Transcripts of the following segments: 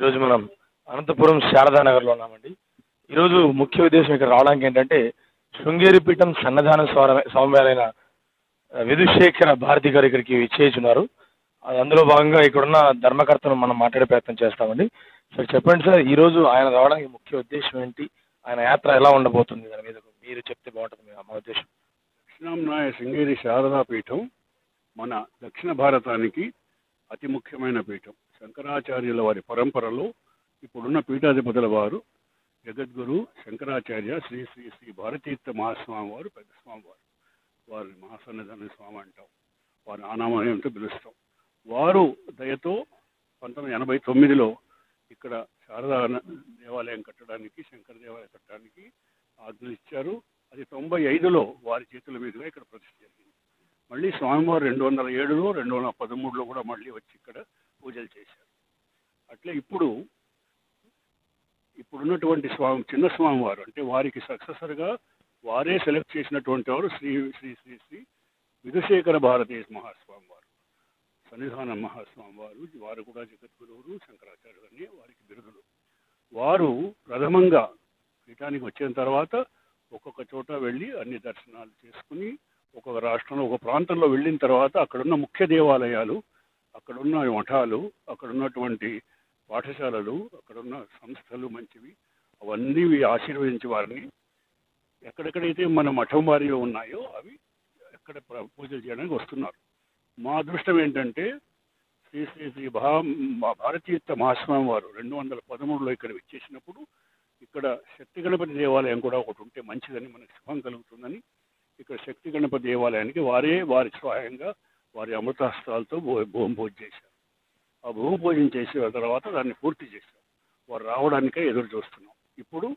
ఈరోజు మనం అనంతపురం శారదా నగర్లో ఉన్నామండి. ఈరోజు ముఖ్య ఉద్దేశం ఇక్కడ రావడానికి ఏంటంటే శృంగేరి పీఠం సన్నదాన స్వామి విధుశేఖర భారతి గారు ఇక్కడికి విచ్చేస్తున్నారు అది అందులో భాగంగా ఇక్కడున్న ధర్మకర్తను మనం మాట్లాడే ప్రయత్నం చేస్తామండి. సార్ చెప్పండి సార్ ఈరోజు ఆయన రావడానికి ముఖ్య ఉద్దేశం ఏంటి? ఆయన యాత్ర ఎలా ఉండబోతుంది? దాని మీద మీరు చెప్తే బాగుంటుంది మా ఉద్దేశం. దక్షిణాంనాయ శృంగేరి శారదా పీఠం మన దక్షిణ భారతానికి అతి ముఖ్యమైన పీఠం. శంకరాచార్యుల వారి పరంపరలో ఇప్పుడున్న పీఠాధిపతుల వారు జగద్గురు శంకరాచార్య శ్రీ శ్రీ శ్రీ భారతీర్థ మహాస్వామి వారు పెద్ద స్వామి వారు వారిని మహాసన్నిధాన స్వామి అంటాం. వారి ఆనామయంతో పిలుస్తాం. వారు దయతో పంతొమ్మిది ఎనభై తొమ్మిదిలో ఇక్కడ శారదా దేవాలయం కట్టడానికి శంకర దేవాలయం కట్టడానికి ఆజ్ఞలు ఇచ్చారు. అది తొంభై ఐదులో వారి చేతుల మీదుగా ఇక్కడ ప్రతిష్ట జరిగింది. మళ్ళీ స్వామివారు రెండు వందల ఏడులో రెండు వందల పదమూడులో కూడా మళ్ళీ వచ్చి ఇక్కడ పూజలు చేశారు. అట్లే ఇప్పుడు ఇప్పుడున్నటువంటి స్వామి చిన్న స్వామివారు అంటే వారికి సక్సెసర్గా వారే సెలెక్ట్ చేసినటువంటి వారు శ్రీ శ్రీ శ్రీ శ్రీ విధుశేఖర భారతీయ మహాస్వామి వారు సన్నిధాన మహాస్వామి వారు వారు కూడా జగద్గురువులు శంకరాచార్యులు అని వారికి బిరుదులు. వారు ప్రథమంగా పీఠానికి వచ్చిన తర్వాత ఒక్కొక్క చోట వెళ్ళి అన్ని దర్శనాలు చేసుకుని ఒక్కొక్క రాష్ట్రంలో ఒక ప్రాంతంలో వెళ్ళిన తర్వాత అక్కడున్న ముఖ్య దేవాలయాలు అక్కడున్న మఠాలు అక్కడున్నటువంటి పాఠశాలలు అక్కడున్న సంస్థలు మంచివి. అవన్నీ ఆశీర్వదించి వారిని ఎక్కడెక్కడైతే మన మఠం వారిలో ఉన్నాయో అవి ఎక్కడ ప్ర- పూజలు చేయడానికి వస్తున్నారు. మా అదృష్టం ఏంటంటే శ్రీ శ్రీ శ్రీ భా మా భారతీయ మహాస్వామి వారు రెండు వందల పదమూడులో ఇక్కడ వచ్చేసినప్పుడు ఇక్కడ శక్తి గణపతి దేవాలయం కూడా ఒకటి ఉంటే మంచిదని మనకు శుభం కలుగుతుందని ఇక్కడ శక్తి గణపతి దేవాలయానికి వారే వారి సహాయంగా వారి అమృతాస్త్రాలతో భూ- భూమి పూజ చేశారు. ఆ భూమి పూజన చేసిన తర్వాత దాన్ని పూర్తి చేశారు. వారు రావడానికే ఎదురు చూస్తున్నాం. ఇప్పుడు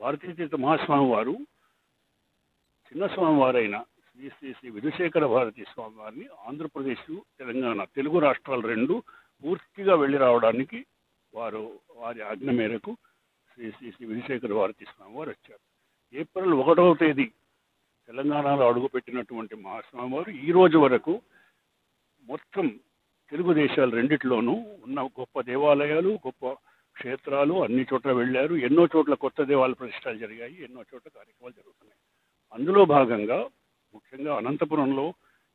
భారతీయ తీర్థ మహాస్వామి వారు చిన్న స్వామి వారైన శ్రీ శ్రీ శ్రీ విధుశేఖర భారతీ స్వామి వారిని ఆంధ్రప్రదేశ్ తెలంగాణ తెలుగు రాష్ట్రాలు రెండు పూర్తిగా వెళ్ళి రావడానికి వారు వారి ఆజ్ఞ మేరకు శ్రీ శ్రీ శ్రీ విధుశేఖర భారతీ స్వామి వారు వచ్చారు. ఏప్రిల్ ఒకటవ తేదీ తెలంగాణలో అడుగుపెట్టినటువంటి మహాస్వామి వారు ఈ రోజు వరకు మొత్తం తెలుగు దేశాలు రెండిట్లోనూ ఉన్న గొప్ప దేవాలయాలు గొప్ప క్షేత్రాలు అన్ని చోట్ల వెళ్ళారు. ఎన్నో చోట్ల కొత్త దేవాలయ ప్రతిష్టాలు జరిగాయి ఎన్నో చోట్ల కార్యక్రమాలు జరుగుతున్నాయి. అందులో భాగంగా ముఖ్యంగా అనంతపురంలో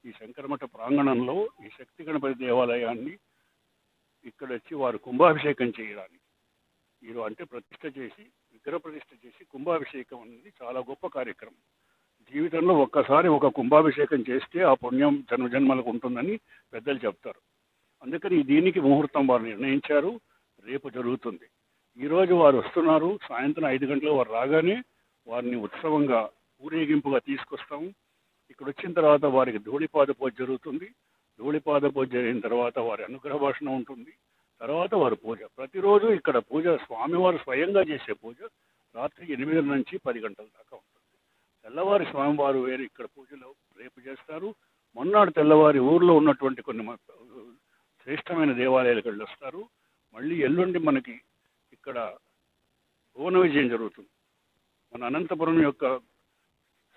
ఈ శంకరమఠ ప్రాంగణంలో ఈ శక్తి గణపతి దేవాలయాన్ని ఇక్కడ వచ్చి వారు కుంభాభిషేకం చేయడానికి ఈరోజు అంటే ప్రతిష్ట చేసి విగ్రహ ప్రతిష్ట చేసి కుంభాభిషేకం అనేది చాలా గొప్ప కార్యక్రమం. జీవితంలో ఒక్కసారి ఒక కుంభాభిషేకం చేస్తే ఆ పుణ్యం జన్మ జన్మలకు ఉంటుందని పెద్దలు చెప్తారు. అందుకని దీనికి ముహూర్తం వారు నిర్ణయించారు. రేపు జరుగుతుంది. ఈరోజు వారు వస్తున్నారు. సాయంత్రం ఐదు గంటలకు వారు రాగానే వారిని ఉత్సవంగా ఊరేగింపుగా తీసుకొస్తాము. ఇక్కడ వచ్చిన తర్వాత వారికి ధూళిపాద పూజ జరుగుతుంది. ధూళిపాద పూజ జరిగిన తర్వాత వారి అనుగ్రహ భాషణ ఉంటుంది. తర్వాత వారు పూజ. ప్రతిరోజు ఇక్కడ పూజ స్వామివారు స్వయంగా చేసే పూజ రాత్రి ఎనిమిది నుంచి పది గంటల దాకా. తెల్లవారి స్వామివారు వేరు ఇక్కడ పూజలు రేపు చేస్తారు. మొన్నాడు తెల్లవారి ఊర్లో ఉన్నటువంటి కొన్ని మ- శ్రేష్టమైన దేవాలయాలకు వెళ్ళి వస్తారు. మళ్ళీ ఎల్లుండి మనకి ఇక్కడ భువన విజయం జరుగుతుంది. మన అనంతపురం యొక్క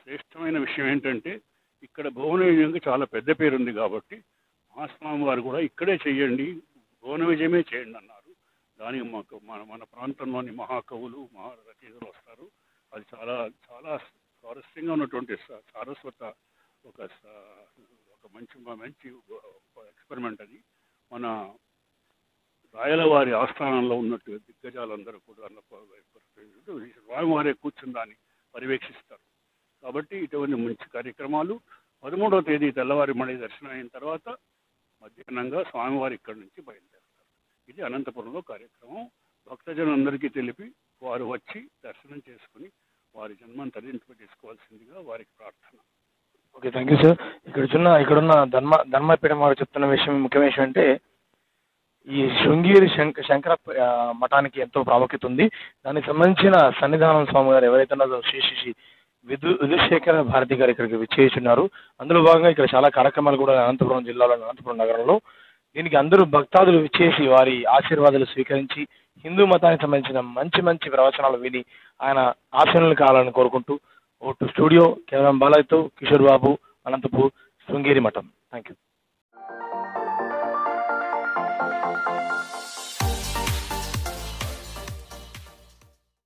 శ్రేష్టమైన విషయం ఏంటంటే ఇక్కడ భువన విజయంకి చాలా పెద్ద పేరు ఉంది కాబట్టి మహాస్వామి వారు కూడా ఇక్కడే చేయండి భువన విజయమే చేయండి అన్నారు. దానికి మాకు మన మన ప్రాంతంలోని మహాకవులు మహారచయితలు వస్తారు. అది చాలా చాలా స్వారస్యంగా ఉన్నటువంటి సారస్వత ఒక ఒక మంచి మంచి ఎక్స్పెరిమెంట్ అది. మన రాయలవారి ఆస్థానంలో ఉన్నట్టు దిగ్గజాలందరూ కూడా రాయవారే స్వామివారే కూర్చుని దాన్ని పర్యవేక్షిస్తారు. కాబట్టి ఇటువంటి మంచి కార్యక్రమాలు పదమూడవ తేదీ తెల్లవారి మళ్ళీ దర్శనం అయిన తర్వాత మధ్యాహ్నంగా స్వామివారి ఇక్కడి నుంచి బయలుదేరుతారు. ఇది అనంతపురంలో కార్యక్రమం. భక్తజనులందరికీ తెలిపి వారు వచ్చి దర్శనం చేసుకుని వారి జన్మను తరింపు చేసుకోవాల్సిందిగా వారికి ప్రార్థన. ఓకే థ్యాంక్ యూ సార్ ఇక్కడ చిన్న ఇక్కడున్న ధర్మ ధర్మపీఠం వారు చెప్తున్న విషయం ముఖ్యమైన విషయం అంటే ఈ శృంగేరి శంక శంకర మఠానికి ఎంతో ప్రాముఖ్యత ఉంది. దానికి సంబంధించిన సన్నిధానం స్వామి గారు ఎవరైతే ఉన్నారో శ్రీ శ్రీ శ్రీ విధు విధుశేఖర భారతి గారు ఇక్కడికి విచ్చేస్తున్నారు అందులో భాగంగా ఇక్కడ చాలా కార్యక్రమాలు కూడా అనంతపురం జిల్లాలో అనంతపురం నగరంలో. దీనికి అందరూ భక్తాదులు విచ్చేసి వారి ఆశీర్వాదాలు స్వీకరించి హిందూ మతానికి సంబంధించిన మంచి మంచి ప్రవచనాలు విని ఆయన ఆశనలు కావాలని కోరుకుంటూ ఓటు స్టూడియో కేవలం బాలయ్యతో కిషోర్ బాబు అనంతపూర్ శృంగేరి మఠం. Thank you